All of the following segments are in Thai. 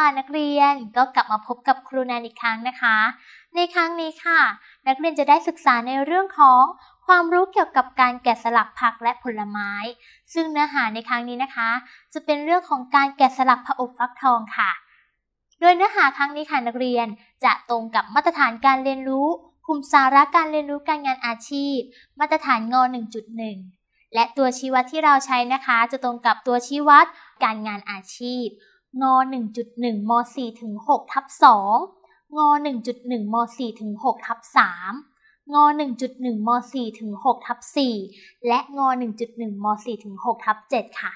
่ะนักเรียนก็กลับมาพบกับครูแนนอีกครั้งนะคะ ในครั้งนี้ค่ะ นักเรียนจะได้ศึกษาในเรื่องของความรู้เกี่ยวกับการแกะสลักผักและผลไม้ ซึ่งเนื้อหาในครั้งนี้นะคะ จะเป็นเรื่องของการแกะสลักผอบฟักทองค่ะ โดยเนื้อหาครั้งนี้ค่ะนักเรียนจะตรงกับมาตรฐานการเรียนรู้คุมสาระการเรียนรู้การงานอาชีพ มาตรฐานง 1.1 และตัวชี้วัดที่เราใช้นะคะ จะตรงกับตัวชี้วัดการงานอาชีพ ง 1.1 ม 4 ถึง 6 ทับ 2 ง 1.1 ม 4 ถึง 6 ทับ 3 ง 1.1 ม 4 ถึง 6 ทับ 4 และง 1.1 ม 4 ถึง 6 ทับ 7 ค่ะ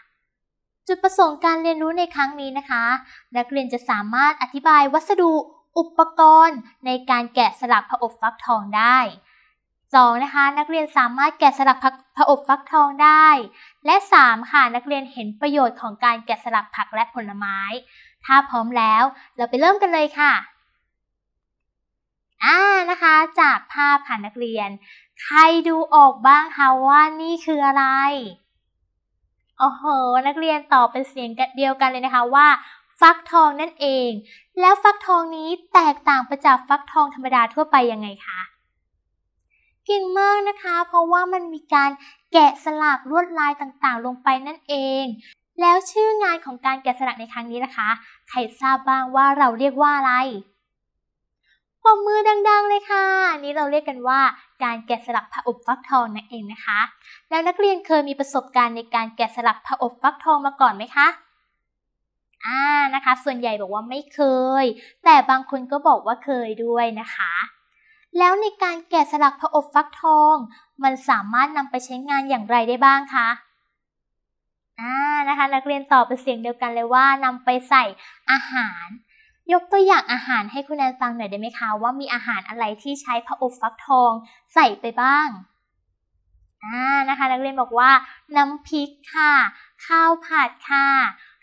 จุดประสงค์การเรียนรู้ในครั้งนี้นะคะ นักเรียนจะสามารถอธิบายวัสดุ อุปกรณ์ ในการแกะสลักผอบฟักทองได้ 2. นะคะ นักเรียนสามารถแกะสลักผักผอบฟักทองได้ และ 3. ค่ะ นักเรียนเห็นประโยชน์ของการแกะสลักผักและผลไม้ ถ้าพร้อมแล้ว เราไปเริ่มกันเลยค่ะอ่านะคะ จากภาพค่ะนักเรียน ใครดูออกบ้างคะว่านี่คืออะไรโอ้โห นักเรียนตอบเป็นเสียงเดียวกันเลยนะคะว่าฟักทองนั่นเอง แล้วฟักทองนี้แตกต่างไปจากฟักทองธรรมดาทั่วไปยังไงคะ ก่งมากนะคะ เพราะว่ามันมีการแกะสลักลวดลายต่างๆ ลงไปนั่นเอง แล้วชื่องานของการแกะสลักในครั้งนี้นะคะ ใครทราบบ้างว่าเราเรียกว่าอะไรปมมือดังๆเลยค่ะนี้เราเรียกกันว่าการแกะสลักผ้าอบฟักทองนั่นเองนะคะ แล้วนักเรียนเคยมีประสบการณ์ในการแกะสลักผ้าอบฟักทองมาก่อนไหมคะอ่านะคะ ส่วนใหญ่บอกว่าไม่เคย แต่บางคนก็บอกว่าเคยด้วยนะคะ แล้วในการแกะสลักผอบฟักทอง มันสามารถนำไปใช้งานอย่างไรได้บ้างคะอ่านะคะ นักเรียนตอบเป็นเสียงเดียวกันเลยว่านำไปใส่อาหาร ยกตัวอย่างอาหารให้คุณแนนฟังหน่อยได้ไหมคะว่ามีอาหารอะไรที่ใช้ผอบฟักทองใส่ไปบ้างอ่านะคะ นักเรียนบอกว่าน้ำพริกค่ะ ข้าวผัดค่ะ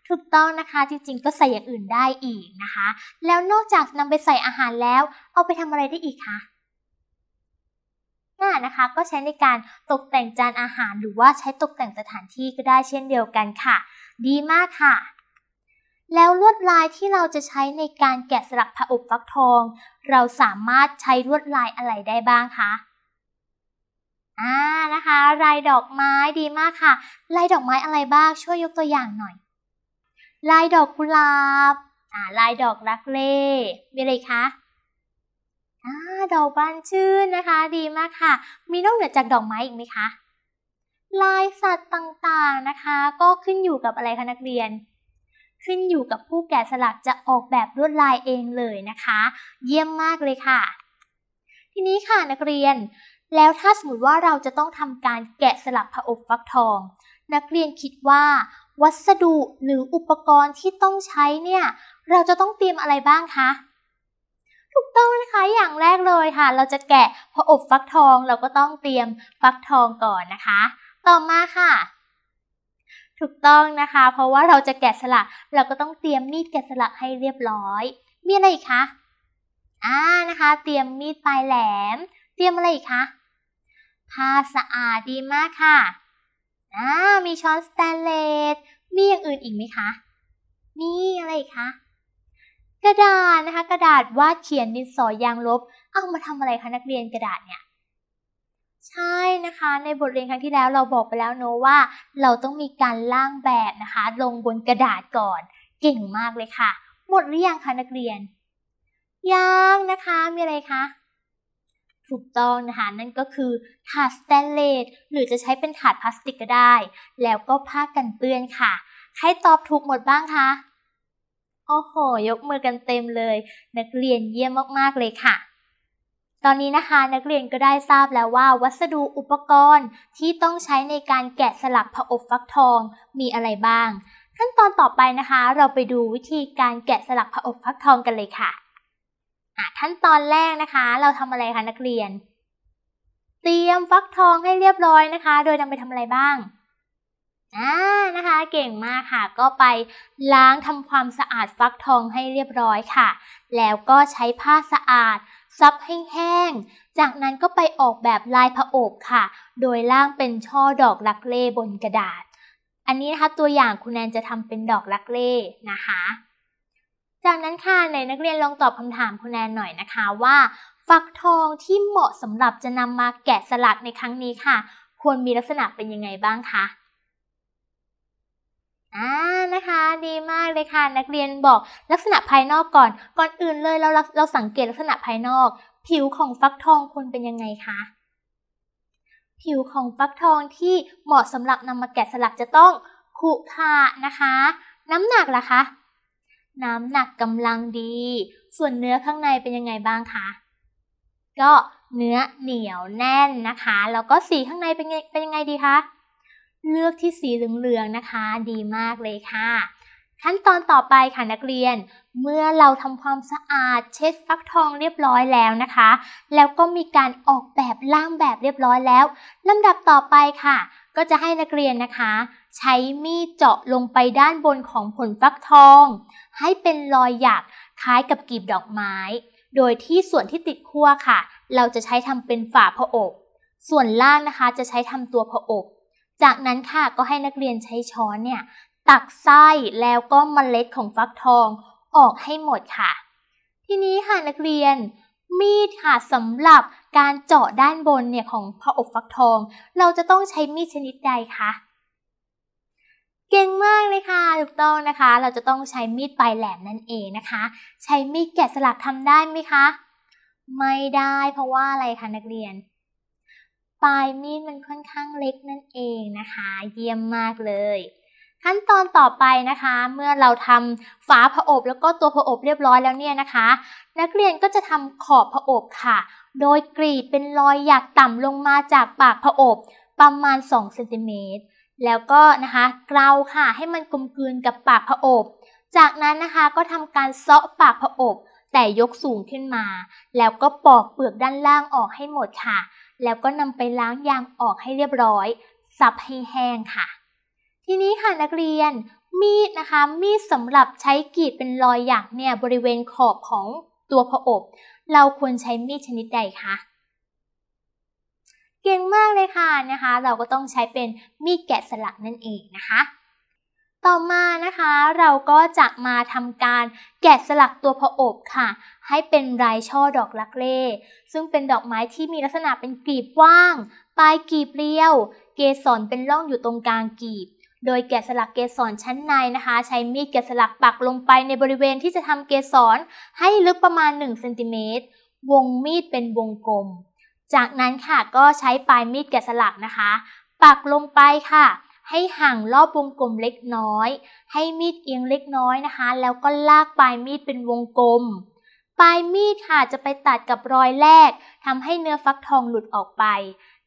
ถูกต้องนะคะจริงๆ ก็ใส่อย่างอื่นได้อีกนะคะ แล้วนอกจากนำไปใส่อาหารแล้ว เอาไปทำอะไรได้อีกคะ น่านะคะ ก็ใช้ในการตกแต่งจานอาหาร หรือว่าใช้ตกแต่งสถานที่ก็ได้เช่นเดียวกันค่ะ ดีมากค่ะ แล้วลวดลายที่เราจะใช้ในการแกะสลักผาอบฟักทอง เราสามารถใช้ลวดลายอะไรได้บ้างคะอ่านะคะลายดอกไม้ดีมากค่ะลายดอกไม้อะไรบ้างช่วยยกตัวอย่างหน่อยลายดอกกุหลาบอ่าลายดอกรักเล่มีอะไรคะ ดอกบานชื่นนะคะ ดีมากค่ะ มีนอกเหนือจากดอกไม้อีกไหมคะ ลายสัตว์ต่างๆนะคะ ก็ขึ้นอยู่กับอะไรคะนักเรียน ขึ้นอยู่กับผู้แกะสลักจะออกแบบลวดลายเองเลยนะคะ เยี่ยมมากเลยค่ะ ทีนี้ค่ะนักเรียน แล้วถ้าสมมติว่าเราจะต้องทำการแกะสลักผอบฟักทอง นักเรียนคิดว่า วัสดุหรืออุปกรณ์ที่ต้องใช้เนี่ย เราจะต้องเตรียมอะไรบ้างคะ ถูกต้องนะคะอย่างแรกเลยค่ะ เราจะแกะพออบฟักทองเราก็ต้องเตรียมฟักทองก่อนนะคะ ต่อมาค่ะ ถูกต้องนะคะ เพราะว่าเราจะแกะสลัก เราก็ต้องเตรียมมีดแกะสลักให้เรียบร้อย มีอะไรอีกคะอ่านะคะ เตรียมมีดปลายแหลม เตรียมอะไรอีกคะผ้าสะอาดดีมากค่ะอ่ามีช้อนสแตนเลสมีอย่างอื่นอีกไหมคะนี่อะไรคะ กระดาษนะคะ กระดาษวาดเขียนดินสอยางลบ เอามาทำอะไรคะนักเรียนกระดาษเนี่ยใช่นะคะ ในบทเรียนครั้งที่แล้วเราบอกไปแล้วโนว่า เราต้องมีการล่างแบบนะคะ ลงบนกระดาษก่อน เก่งมากเลยค่ะ หมดหรือยังคะนักเรียนยังนะคะมีอะไรคะถูกต้องนะคะนั่นก็คือถาดสแตนเลสหรือจะใช้เป็นถาดพลาสติกก็ได้ แล้วก็ผ้ากันเปื้อนค่ะ ใครตอบถูกหมดบ้างคะ โอ้โห ยกมือกันเต็มเลย นักเรียนเยี่ยมมากๆเลยค่ะ ตอนนี้นะคะนักเรียนก็ได้ทราบแล้วว่า วัสดุอุปกรณ์ที่ต้องใช้ในการแกะสลักผอบฟักทองมีอะไรบ้าง ขั้นตอนต่อไปนะคะ เราไปดูวิธีการแกะสลักผอบฟักทองกันเลยค่ะขั้นตอนแรกนะคะ เราทำอะไรคะนักเรียน เตรียมฟักทองให้เรียบร้อยนะคะ โดยนำไปทำอะไรบ้าง อ่านะคะเก่งมากค่ะ ก็ไปล้างทำความสะอาดฟักทองให้เรียบร้อยค่ะ แล้วก็ใช้ผ้าสะอาด ซับให้แห้ง จากนั้นก็ไปออกแบบลายผอบค่ะ โดยล่างเป็นช่อดอกลักเล่บนกระดาษ อันนี้นะคะตัวอย่างคุณแนนจะทำเป็นดอกลักเล่นะคะ จากนั้นค่ะในนักเรียนลองตอบคำถามคุณแนนหน่อยนะคะว่า ฟักทองที่เหมาะสำหรับจะนำมาแกะสลักในครั้งนี้ค่ะ ควรมีลักษณะเป็นยังไงบ้างคะ อ่านะคะดีมากเลยค่ะนักเรียนบอกลักษณะภายนอกก่อน ก่อนอื่นเลยเราเราสังเกตลักษณะภายนอก ผิวของฟักทองควรเป็นยังไงคะผิวของฟักทองที่เหมาะสำหรับนำมาแกะสลักจะต้องขรุขระนะคะ น้ำหนักล่ะคะน้ำหนักกำลังดี ส่วนเนื้อข้างในเป็นยังไงบ้างคะก็เนื้อเหนียวแน่นนะคะแล้วก็สีข้างในเป็นเป็นยังไงดีคะ เลือกที่สีเหลืองๆนะคะ ดีมากเลยค่ะ ขั้นตอนต่อไปค่ะนักเรียน เมื่อเราทำความสะอาดเช็ดฟักทองเรียบร้อยแล้วนะคะ แล้วก็มีการออกแบบล่างแบบเรียบร้อยแล้วลำดับต่อไปค่ะ ก็จะให้นักเรียนนะคะ ใช้มีดเจาะลงไปด้านบนของผลฟักทอง ให้เป็นรอยหยักคล้ายกับกีบดอกไม้ โดยที่ส่วนที่ติดขั้วค่ะ เราจะใช้ทำเป็นฝาผอบส่วนล่างนะคะจะใช้ทำตัวผอบ จากนั้นค่ะก็ให้นักเรียนใช้ช้อนเนี่ยตักไส้แล้วก็มเมล็ดของฟักทองออกให้หมดค่ะ ทีนี้ค่ะนักเรียนมีดค่ะสำหรับการเจาะด้านบนเนี่ยของผอบฟักทอง เราจะต้องใช้มีดชนิดใดคะเก่งมากเลยค่ะถูกต้องนะคะ เราจะต้องใช้มีดปลายแหลมนั่นเองนะคะ ใช้มีดแกะสลักทำได้ไหมคะ ไม่ได้เพราะว่าอะไรคะนักเรียน ปลายมีดมันค่อนข้างเล็กนั่นเองนะคะ เยี่ยมมากเลย ขั้นตอนต่อไปนะคะ เมื่อเราทำฝาผอบแล้วก็ตัวผอบเรียบร้อยแล้วเนี่ยนะคะ นักเรียนก็จะทำขอบผอบค่ะ โดยกรีดเป็นรอยหยักต่ำลงมาจากปากผอบประมาณ2เซนติเมตรแล้วก็นะคะเกลาค่ะให้มันกลมกลืนกับปากผอบ จากนั้นนะคะก็ทำการเซาะปากผอบ แต่ยกสูงขึ้นมา แล้วก็ปอกเปลือกด้านล่างออกให้หมดค่ะ แล้วก็นำไปล้างยางออกให้เรียบร้อยซับให้แห้งค่ะ ทีนี้ค่ะนักเรียนมีดนะคะ มีดสำหรับใช้กรีดเป็นรอยหยักเนี่ยบริเวณขอบของตัวผอบ เราควรใช้มีดชนิดใดคะเก่งมากเลยค่ะนะคะ เราก็ต้องใช้เป็นมีดแกะสลักนั่นเองนะคะ ต่อมานะคะเราก็จะมาทำการแกะสลักตัวผอบค่ะ ให้เป็นลายช่อดอกลักเล่ซึ่งเป็นดอกไม้ที่มีลักษณะเป็นกลีบว่าง ปลายกลีบเรียว เกสรเป็นร่องอยู่ตรงกลางกลีบ โดยแกะสลักเกสรชั้นในนะคะ ใช้มีดแกะสลักปักลงไปในบริเวณที่จะทำเกสรให้ลึกประมาณ1เซนติเมตรวงมีดเป็นวงกลม จากนั้นค่ะก็ใช้ปลายมีดแกะสลักนะคะ ปักลงไปค่ะ ให้ห่างรอบวงกลมเล็กน้อย ให้มีดเอียงเล็กน้อยนะคะ แล้วก็ลากปลายมีดเป็นวงกลม ปลายมีดค่ะจะไปตัดกับรอยแรกทำให้เนื้อฟักทองหลุดออกไป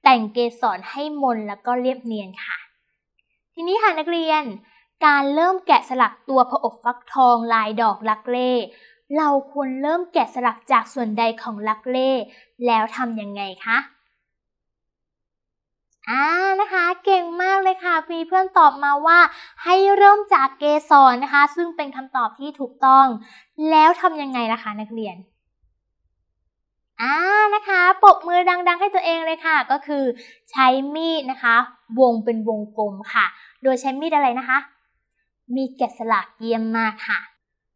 แต่งเกสรให้มนแล้วก็เรียบเนียนค่ะ ทีนี้ค่ะนักเรียน การเริ่มแกะสลักตัวผอบฟักทองลายดอกลักเล่เราควรเริ่มแกะสลักจากส่วนใดของลักเล่ แล้วทำยังไงคะ อ่านะคะเก่งมากเลยค่ะมีเพื่อนตอบมาว่า ให้เริ่มจากเกสรนะคะ ซึ่งเป็นคำตอบที่ถูกต้อง แล้วทำยังไงล่ะคะนักเรียนอ่านะคะปกมือดัง ๆ ให้ตัวเองเลยค่ะ ก็คือใช้มีดนะคะ วงเป็นวงกลมค่ะ โดยใช้มีดอะไรนะคะ มีดแกะสลักเยี่ยมมากค่ะ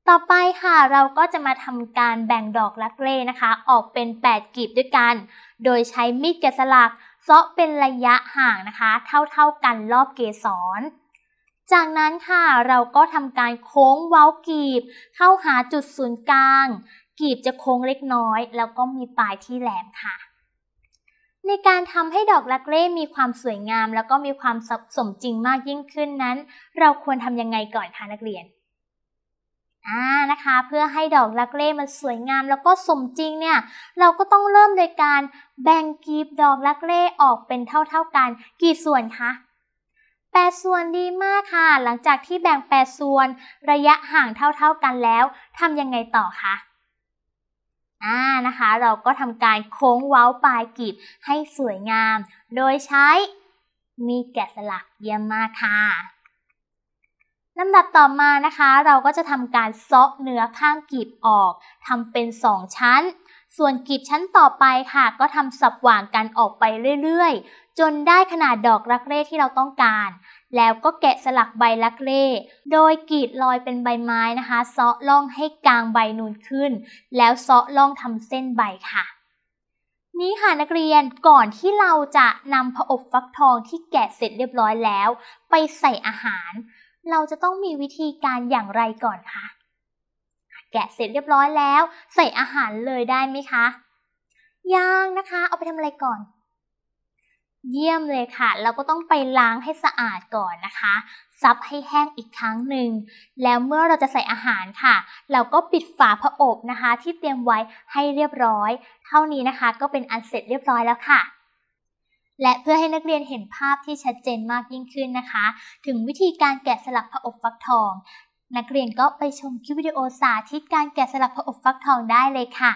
ต่อไปค่ะเราก็จะมาทำการแบ่งดอกลักเล่นะคะ ออกเป็น 8กลีบด้วยกัน โดยใช้มีดแกะสลัก เซาะเป็นระยะห่างนะคะ เท่าๆกันรอบเกสร จากนั้นค่ะเราก็ทำการโค้งเว้ากีบ เข้าหาจุดศูนย์กลาง กีบจะโค้งเล็กน้อย แล้วก็มีปลายที่แหลมค่ะ ในการทำให้ดอกลักเล่มีความสวยงาม แล้วก็มีความสมจริงมากยิ่งขึ้นนั้น เราควรทำยังไงก่อนคะนักเรียน อ่านะคะเพื่อให้ดอกลักเล่มันสวยงามแล้วก็สมจริงเนี่ยเราก็ต้องเริ่มโดยการแบ่งกีบดอกลักเล่ออกเป็นเท่าๆกัน กี่ส่วนคะแปดส่วนดีมากค่ะ หลังจากที่แบ่งแปดส่วน ระยะห่างเท่าๆกันแล้วทำยังไงต่อคะอ่านะคะ เราก็ทำการโค้งเว้าปลายกีบให้สวยงาม โดยใช้มีแกะสลักเยี่ยมมากค่ะ ลำดับต่อมานะคะ เราก็จะทำการซาะเนื้อข้างกีบออกทำเป็นสองชั้น ส่วนกีบชั้นต่อไปค่ะ ก็ทำสับหว่างกันออกไปเรื่อยๆ จนได้ขนาดดอกรักเร่ที่เราต้องการ แล้วก็แกะสลักใบรักเร่โดยกรีดรอยเป็นใบไม้นะคะเซาะล่องให้กลางใบนูนขึ้น แล้วเซาะล่องทำเส้นใบค่ะนี่ค่ะนักเรียนก่อนที่เราจะนำผอบฟักทองที่แกะเสร็จเรียบร้อยแล้ว ไปใส่อาหาร เราจะต้องมีวิธีการอย่างไรก่อนคะแกะเสร็จเรียบร้อยแล้ว ใส่อาหารเลยได้ไหมคะยังนะคะ เอาไปทำอะไรก่อน เยี่ยมเลยค่ะ เราก็ต้องไปล้างให้สะอาดก่อนนะคะ ซับให้แห้งอีกครั้งหนึ่ง แล้วเมื่อเราจะใส่อาหารค่ะ เราก็ปิดฝาผอบนะคะ ที่เตรียมไว้ให้เรียบร้อย เท่านี้นะคะ ก็เป็นอันเสร็จเรียบร้อยแล้วค่ะ และเพื่อให้นักเรียนเห็นภาพที่ชัดเจนมากยิ่งขึ้นนะคะ ถึงวิธีการแกะสลักผอบฟักทอง นักเรียนก็ไปชมคลิปวิดีโอสาธิตการแกะสลักผอบฟักทองได้เลยค่ะ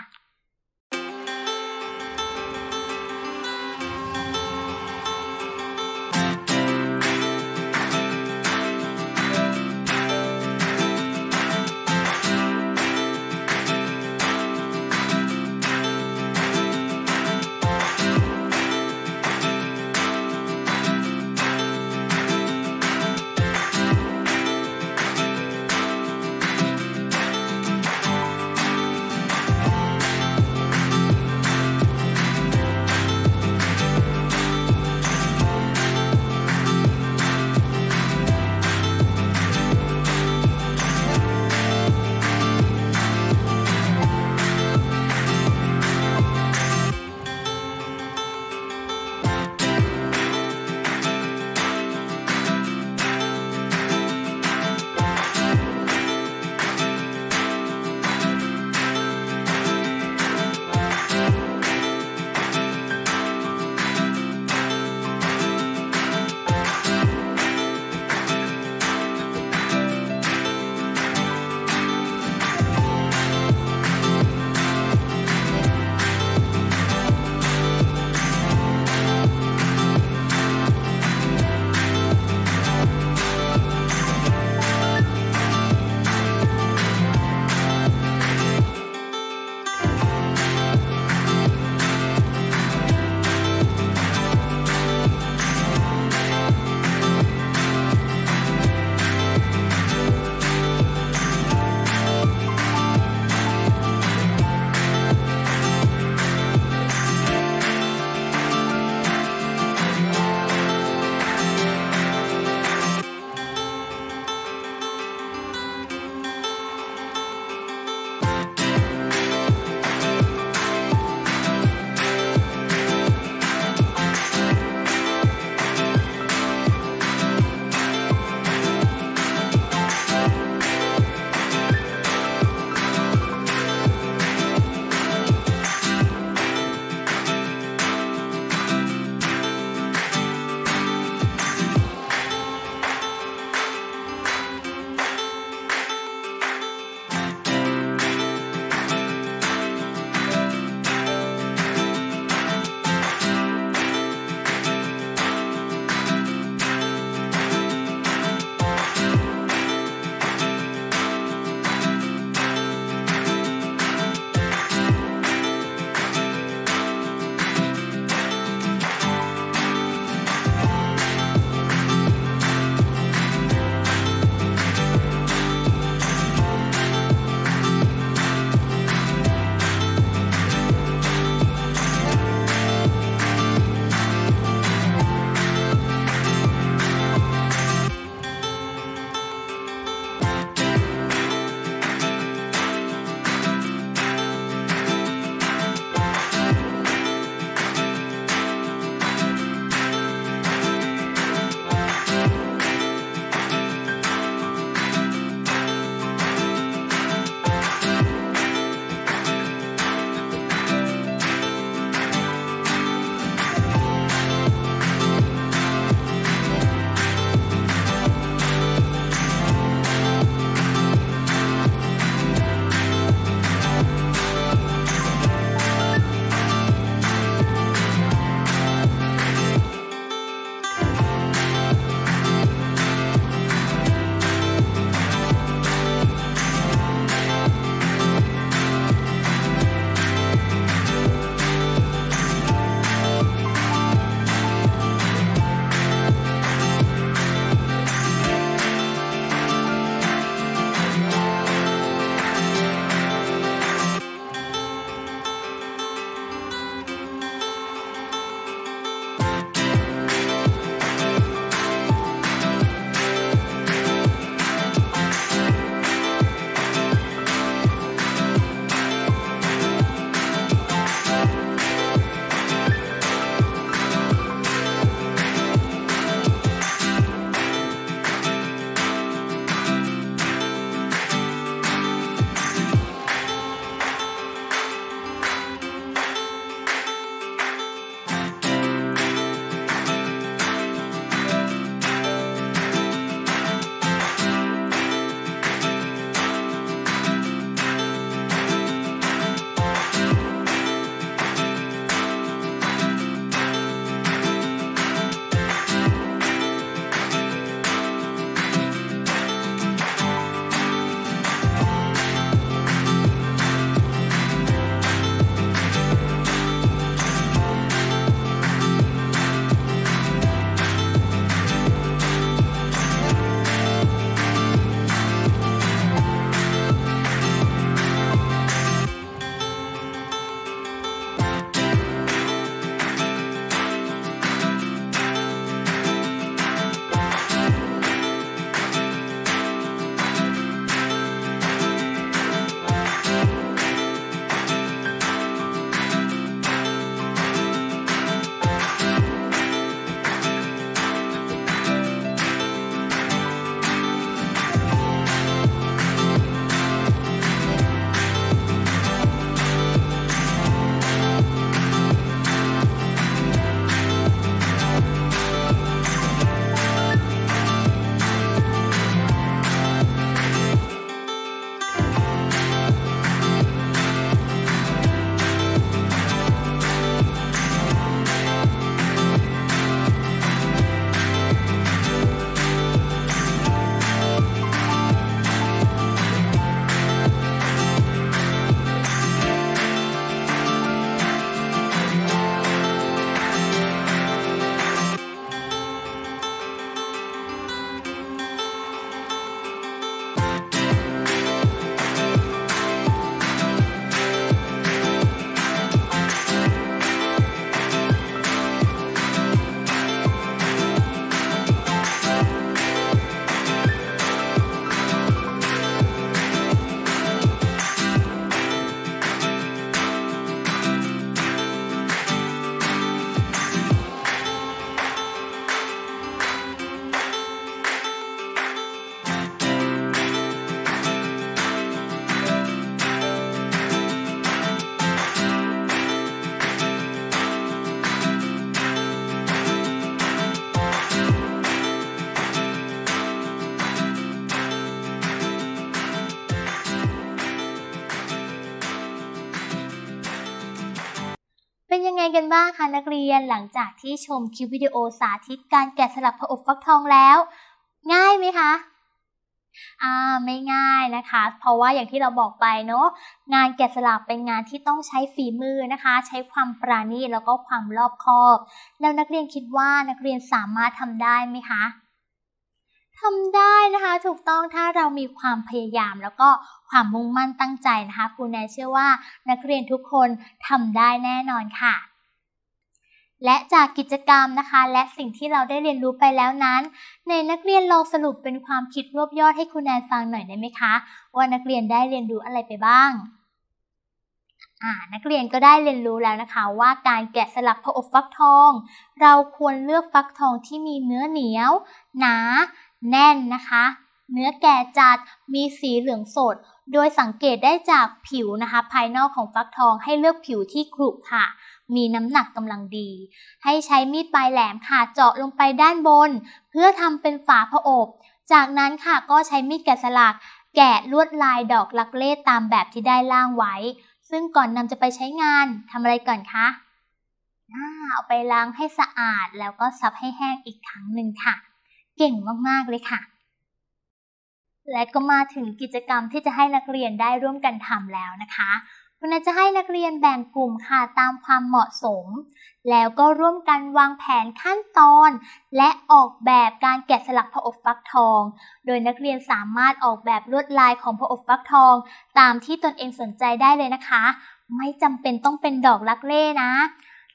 บ้างคะนักเรียนหลังจากที่ชมคลิปวิดีโอสาธิตการแกะสลักผอบฟักทองแล้ว ง่ายไหมคะอ่าไม่ง่ายนะคะ เพราะว่าอย่างที่เราบอกไปเนาะงานแกะสลักเป็นงานที่ต้องใช้ฝีมือนะคะ ใช้ความปราณีตแล้วก็ความรอบคอบ แล้วนักเรียนคิดว่านักเรียนสามารถทำได้ไหมคะทำได้นะคะถูกต้องถ้าเรามีความพยายามแล้วก็ความมุ่งมั่นตั้งใจนะคะครูแนนเชื่อว่านักเรียนทุกคนทำได้แน่นอนค่ะ และจากกิจกรรมนะคะ และสิ่งที่เราได้เรียนรู้ไปแล้วนั้น ในนักเรียนลองสรุปเป็นความคิดรวบยอดให้ครูแนนฟังหน่อยได้ไหมคะ ว่านักเรียนได้เรียนรู้อะไรไปบ้างนักเรียนก็ได้เรียนรู้แล้วนะคะ ว่าการแกะสลักผอบฟักทอง เราควรเลือกฟักทองที่มีเนื้อเหนียว หนา แน่นนะคะ เนื้อแก่จัดมีสีเหลืองสด โดยสังเกตได้จากผิวนะคะ ภายนอกของฟักทองให้เลือกผิวที่กรุบค่ะ มีน้ำหนักกำลังดี ให้ใช้มีดปลายแหลมค่ะเจาะลงไปด้านบน เพื่อทำเป็นฝาผอบ จากนั้นค่ะก็ใช้มีดแกะสลัก แกะลวดลายดอกลักเล่ตามแบบที่ได้ล่างไว้ ซึ่งก่อนนำจะไปใช้งานทำอะไรก่อนคะเอาไปล้างให้สะอาดแล้วก็ซับให้แห้งอีกครั้งหนึ่งค่ะ เก่งมากๆเลยค่ะ และก็มาถึงกิจกรรมที่จะให้นักเรียนได้ร่วมกันทำแล้วนะคะ คุณจะให้นักเรียนแบ่งกลุ่มค่ะตามความเหมาะสม แล้วก็ร่วมกันวางแผนขั้นตอน และออกแบบการแกะสลักผอบฟักทอง โดยนักเรียนสามารถออกแบบลวดลายของผอบฟักทอง ตามที่ตนเองสนใจได้เลยนะคะ ไม่จำเป็นต้องเป็นดอกลักเล่นะ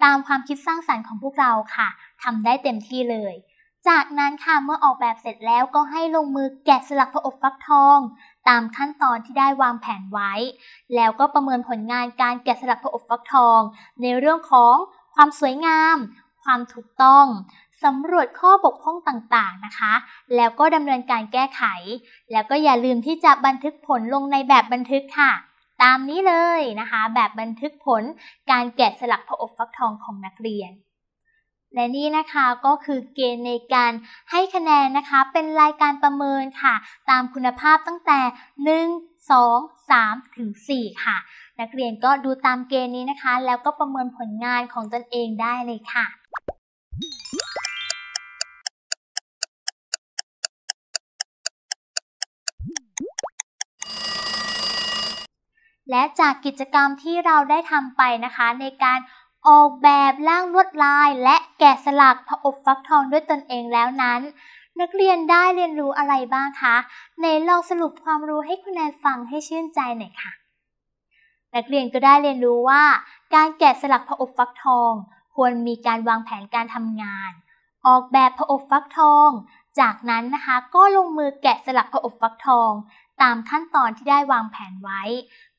ตามความคิดสร้างสรรค์ของพวกเราค่ะทำได้เต็มที่เลย จากนั้นค่ะเมื่อออกแบบเสร็จแล้วก็ให้ลงมือแกะสลักผอบฟักทอง ตามขั้นตอนที่ได้วางแผนไว้ แล้วก็ประเมินผลงานการแกะสลักผอบฟักทอง ในเรื่องของความสวยงาม ความถูกต้องสำรวจข้อบกพร่องต่างๆนะคะ แล้วก็ดำเนินการแก้ไข แล้วก็อย่าลืมที่จะบันทึกผลลงในแบบบันทึกค่ะ ตามนี้เลยนะคะ แบบบันทึกผลการแกะสลักผอบฟักทองของนักเรียน และนี่นะคะก็คือเกณฑ์ในการให้คะแนนนะคะ เป็นรายการประเมินค่ะ ตามคุณภาพตั้งแต่ 1 2 3 ถึง 4 ค่ะ นักเรียนก็ดูตามเกณฑ์นี้นะคะ แล้วก็ประเมินผลงานของตนเองได้เลยค่ะและจากกิจกรรมที่เราได้ทำไปนะคะ ในการ ออกแบบร่างลวดลายและแกะสลักผอบฟักทองด้วยตนเองแล้วนั้น นักเรียนได้เรียนรู้อะไรบ้างคะในลองสรุปความรู้ให้คุณแนนฟังให้ชื่นใจหน่อยค่ะ นักเรียนก็ได้เรียนรู้ว่า การแกะสลักผอบฟักทอง ควรมีการวางแผนการทำงาน ออกแบบผอบฟักทอง จากนั้นนะคะก็ลงมือแกะสลักผอบฟักทอง ตามขั้นตอนที่ได้วางแผนไว้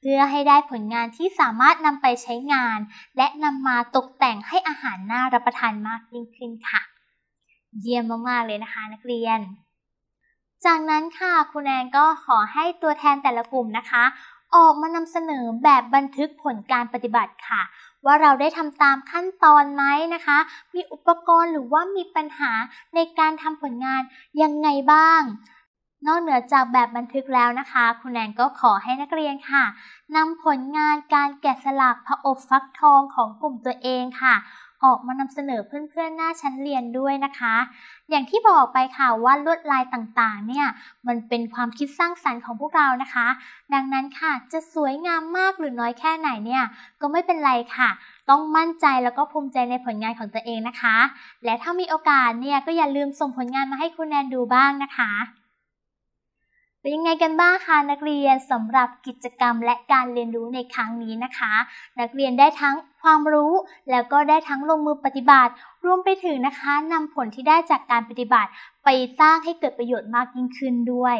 เพื่อให้ได้ผลงานที่สามารถนำไปใช้งาน และนำมาตกแต่งให้อาหารน่ารับประทานมากยิ่งขึ้นค่ะ เยี่ยมมากๆเลยนะคะนักเรียน จากนั้นค่ะคุณแอนก็ขอให้ตัวแทนแต่ละกลุ่มนะคะ ออกมานำเสนอแบบบันทึกผลการปฏิบัติค่ะว่าเราได้ทำตามขั้นตอนไหมนะคะ มีอุปกรณ์หรือว่ามีปัญหาในการทำผลงานยังไงบ้าง นอกเหนือจากแบบบันทึกแล้วนะคะ คุณแนนก็ขอให้นักเรียนค่ะนำผลงานการแกะสลักพระอบฟักทองของกลุ่มตัวเองค่ะ ออกมานำเสนอเพื่อนๆหน้าชั้นเรียนด้วยนะคะ อย่างที่บอกไปค่ะว่าลวดลายต่างๆ เนี่ย มันเป็นความคิดสร้างสรรค์ของพวกเรานะคะ ดังนั้นค่ะจะสวยงามมากหรือน้อยแค่ไหนเนี่ย ก็ไม่เป็นไรค่ะต้องมั่นใจแล้วก็ภูมิใจในผลงานของตัวเองนะคะ และถ้ามีโอกาสเนี่ยก็อย่าลืมส่งผลงานมาให้คุณแนนดูบ้างนะคะ เป็นยังไงกันบ้างคะนักเรียนสำหรับกิจกรรมและการเรียนรู้ในครั้งนี้นะคะ นักเรียนได้ทั้งความรู้แล้วก็ได้ทั้งลงมือปฏิบัติ รวมไปถึงนะคะนำผลที่ได้จากการปฏิบัติ ไปสร้างให้เกิดประโยชน์มากยิ่งขึ้นด้วย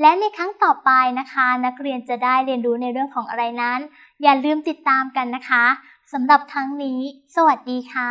และในครั้งต่อไปนะคะ นักเรียนจะได้เรียนรู้ในเรื่องของอะไรนั้น อย่าลืมติดตามกันนะคะสำหรับครั้งนี้ สวัสดีค่ะ